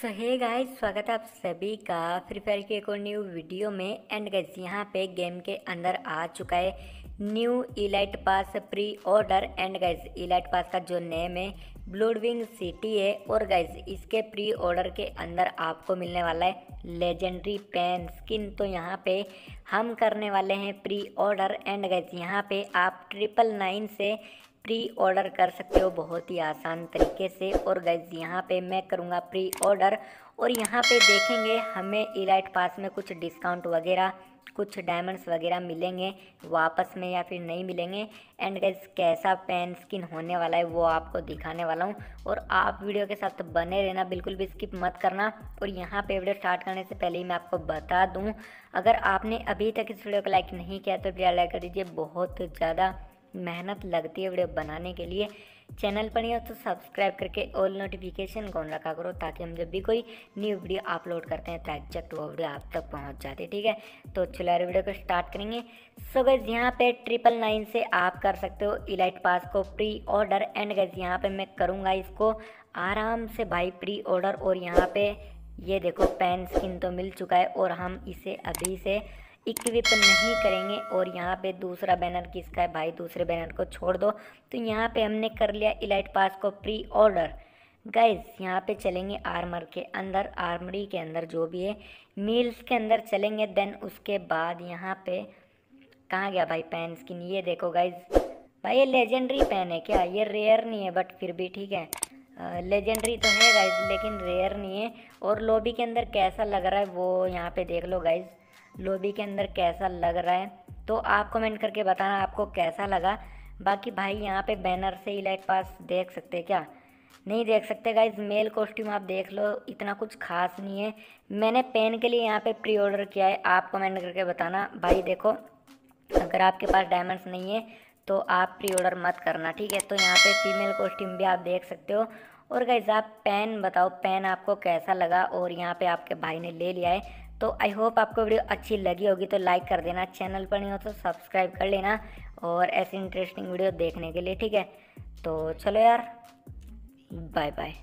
सो hey guys, स्वागत है आप सभी का। फ्री फायर के एक और न्यू वीडियो में। एंड गाइस यहाँ पे गेम के अंदर आ चुका है new elite pass pre order and guys elite pass का जो नेम है ब्लूडविंग सिटी है। और गाइस इसके प्री ऑर्डर के अंदर आपको मिलने वाला है लेजेंडरी पेन स्किन तो यहाँ पे हम करने वाले हैं प्री ऑर्डर एंड गाइस यहाँ पे आप ट्रिपल नाइन से प्री ऑर्डर कर सकते हो बहुत ही आसान तरीके से। और गैस यहाँ पे मैं करूँगा प्री ऑर्डर और यहाँ पे देखेंगे हमें इलाइट पास में कुछ डिस्काउंट वगैरह। कुछ डायमंड्स वगैरह मिलेंगे वापस में या फिर नहीं मिलेंगे। एंड गैस कैसा पेन स्किन होने वाला है वो आपको दिखाने वाला हूँ। और आप वीडियो के साथ बने रहना, बिल्कुल भी स्किप मत करना। और यहाँ पे वीडियो स्टार्ट करने से पहले ही मैं आपको बता दूँ, अगर आपने अभी तक इस वीडियो को लाइक नहीं किया तो प्लीज़ लाइक कर दीजिए। बहुत ज़्यादा मेहनत लगती है वीडियो बनाने के लिए। चैनल पर नहीं हो तो सब्सक्राइब करके ऑल नोटिफिकेशन कौन रखा करो ताकि हम जब भी कोई न्यू वीडियो अपलोड करते हैं तो एग्जैक्ट वो वीडियो आप तक पहुँच जाती है, ठीक है? तो चलो यार वीडियो को स्टार्ट करेंगे। सो गैस यहाँ पे ट्रिपल नाइन से आप कर सकते हो इलाइट पास को प्री ऑर्डर एंड गैस यहाँ पे मैं करूँगा इसको आराम से भाई प्री ऑर्डर और यहाँ पे ये देखो पेन स्किन तो मिल चुका है और हम इसे अभी से इक्विप नहीं करेंगे और यहाँ पे दूसरा बैनर किसका है भाई दूसरे बैनर को छोड़ दो। तो यहाँ पे हमने कर लिया इलाइट पास को प्री ऑर्डर गाइज़ यहाँ पे चलेंगे आर्मर के अंदर आर्मरी के अंदर जो भी है। मील्स के अंदर चलेंगे देन उसके बाद यहाँ पे कहाँ गया भाई पेन स्किन ये देखो गाइज़ भाई ये लेजेंडरी पेन है क्या? ये रेयर नहीं है बट फिर भी ठीक है। लेजेंडरी तो है गाइज़ लेकिन रेयर नहीं है। और लॉबी के अंदर कैसा लग रहा है वो यहाँ पे देख लो गाइज़ लॉबी के अंदर कैसा लग रहा है तो आप कमेंट करके बताना आपको कैसा लगा। बाकी भाई, यहाँ पे बैनर से इलाइट पास देख सकते क्या? नहीं देख सकते गाइज़ मेल कॉस्ट्यूम आप देख लो, इतना कुछ खास नहीं है। मैंने पेन के लिए यहाँ पे प्री ऑर्डर किया है, आप कमेंट करके बताना। भाई देखो, अगर आपके पास डायमंड्स नहीं है तो आप प्री ऑर्डर मत करना, ठीक है? तो यहाँ पे फीमेल कॉस्ट्यूम भी आप देख सकते हो। और गाइज़ आप पेन बताओ पेन आपको कैसा लगा? और यहाँ पे आपके भाई ने ले लिया है। तो आई होप आपको वीडियो अच्छी लगी होगी तो लाइक कर देना। चैनल पर नहीं हो तो सब्सक्राइब कर लेना और ऐसी इंटरेस्टिंग वीडियो देखने के लिए, ठीक है? तो चलो यार बाय बाय